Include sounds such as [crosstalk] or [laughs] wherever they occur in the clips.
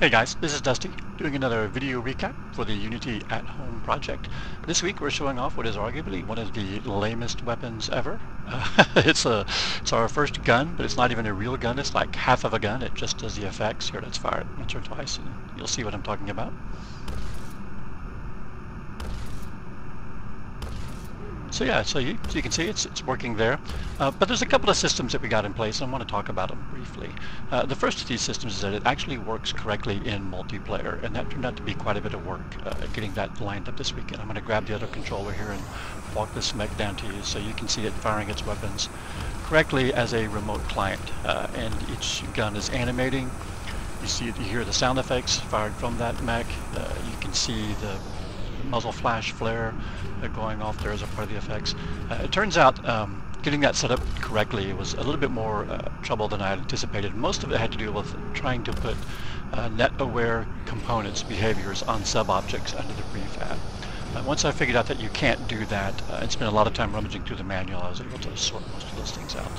Hey guys, this is Dusty, doing another video recap for the Unity at Home project. This week we're showing off what is arguably one of the lamest weapons ever. Uh, [laughs] it's a, it's our first gun, but it's not even a real gun, it's like half of a gun, it just does the effects. Here, let's fire it once or twice and you'll see what I'm talking about. So yeah, so you, so you can see it's, it's working there. Uh, but there's a couple of systems that we got in place, and I want to talk about them briefly. Uh, the first of these systems is that it actually works correctly in multiplayer, and that turned out to be quite a bit of work uh, getting that lined up this weekend. I'm going to grab the other controller here and walk this mech down to you so you can see it firing its weapons correctly as a remote client. Uh, and each gun is animating. You see, you hear the sound effects fired from that mech. Uh, you can see the muzzle flash flare going off there as a part of the effects. Uh, it turns out um, getting that set up correctly was a little bit more uh, trouble than I had anticipated. Most of it had to do with trying to put uh, net-aware components, behaviors on sub-objects under the prefab. Uh, once I figured out that you can't do that uh, and spent a lot of time rummaging through the manual, I was able to sort most of those things out.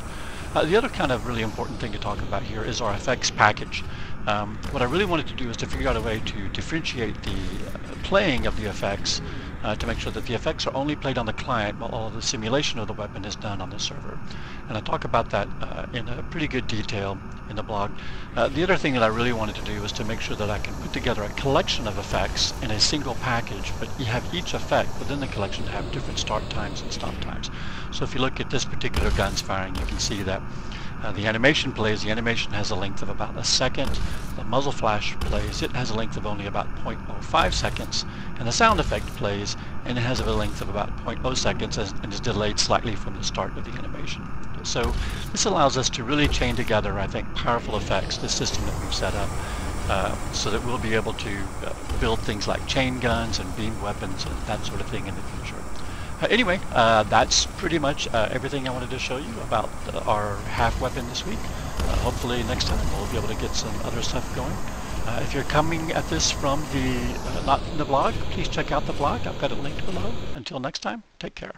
Uh, the other kind of really important thing to talk about here is our effects package. Um, what I really wanted to do is to figure out a way to differentiate the uh, playing of the effects uh, to make sure that the effects are only played on the client while all the simulation of the weapon is done on the server. And I talk about that uh, in a pretty good detail in the blog. Uh, the other thing that I really wanted to do was to make sure that I can put together a collection of effects in a single package, but you have each effect within the collection to have different start times and stop times. So if you look at this particular gun's firing, you can see that uh, the animation plays, the animation has a length of about a second. The muzzle flash plays, it has a length of only about 0.05 seconds. And the sound effect plays, and it has a length of about 0.0 seconds and is delayed slightly from the start of the animation. So this allows us to really chain together, I think, powerful effects, the system that we've set up, uh, so that we'll be able to uh, build things like chain guns and beam weapons and that sort of thing in the future. Uh, anyway, uh, that's pretty much uh, everything I wanted to show you about our half weapon this week. Hopefully next time we'll be able to get some other stuff going. Uh, if you're coming at this from the, uh, not the blog, please check out the blog. I've got it linked below. Until next time, take care.